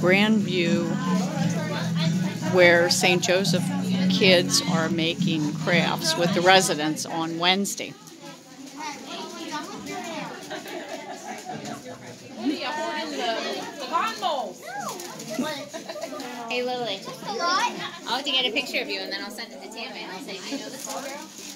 Grandview where St. Joseph kids are making crafts with the residents on Wednesday. Hey Lily. I'll have to get a picture of you and then I'll send it to Tammy and I'll say, I know this little girl.